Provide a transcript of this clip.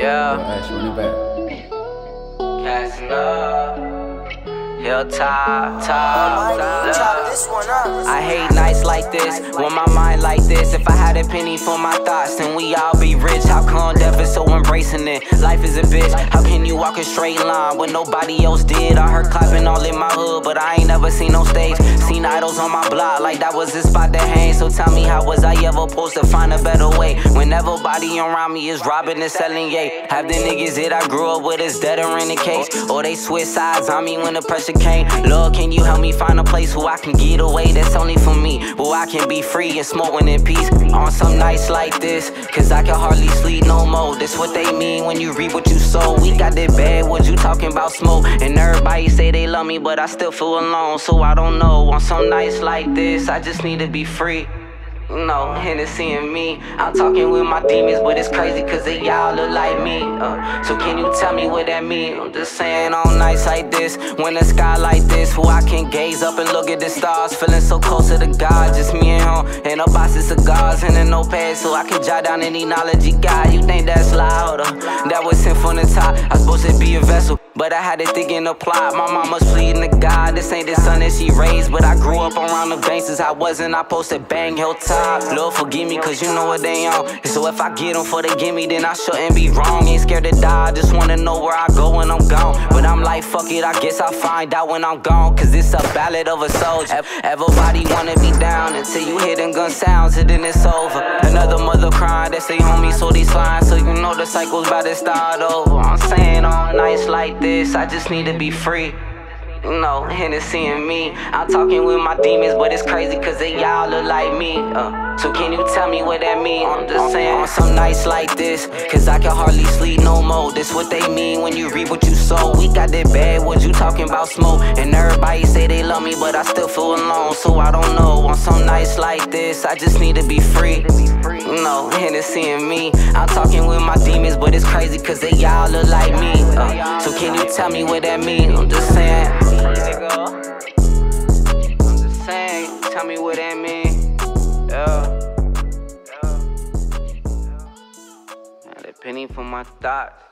Yeah, Ash, run it back. casting up. Hilltop, top, Chop top. this one up. I hate nights like this, when my mind like this. If I had a penny for my thoughts, then we all be rich. How come death it? Life is a bitch. How can you walk a straight line when nobody else did? I heard clapping all in my hood, but I ain't never seen no stage. Seen idols on my block like that was the spot to hang. So tell me, how was I ever supposed to find a better way? When everybody around me is robbing and selling, yay. Have the niggas that I grew up with is dead or in the case. Or they switch sides on me when the pressure came. Lord, can you help me find a place where I can get away that's only for me? Where I can be free and smoking in peace. On some nights like this, cause I can hardly sleep no more. That's what they mean when you reap what you sow. We got that bad, what you talking about smoke? And everybody say they love me, but I still feel alone, so I don't know. On some nights like this, I just need to be free. No, Hennessy and me. I'm talking with my demons, but it's crazy cause they all look like me. Uh, so can you tell me what that mean? I'm just saying on nights like this, when the sky like this, where I can gaze up and look at the stars, feeling so close to the God, just me and him. And a box of cigars and a notepad so I can jot down any knowledge you got. You think? That I supposed to be a vessel. But I had to think and apply. My mama's pleading to God. This ain't the son that she raised. But I grew up around the gangsters. I wasn't. I supposed to bang hilltop. Lord, forgive me, cause you know what they on. And so if I get them for the give me, then I shouldn't be wrong. Ain't scared to die. I just wanna know where I go when I'm gone. But I'm like, fuck it. I guess I'll find out when I'm gone. Cause it's a ballad of a soldier. Everybody wanna be down until you hear them gun sounds, and then it's over. Another mother crying. They say, homie, so these lines. So you know the cycle's about to start over. I'm saying on nights like this, I just need to be free. No, Hennessy and me. I'm talking with my demons, but it's crazy cause they all look like me. Uh, so can you tell me what that mean? I'm just saying on some nights like this, cause I can hardly sleep no more. This what they mean when you read what you sow. We got that bad, what you talking about smoke? And everybody say they love me, but I still feel alone, so I don't know. On some nights like this, I just need to be free. No, Hennessy and me. I'm talking with my demons, but it's crazy cause they all look like me. Uh, so can you tell me what that mean? I'm just saying. I'm just saying, tell me what that mean. Yeah. yeah. Penny for my thoughts.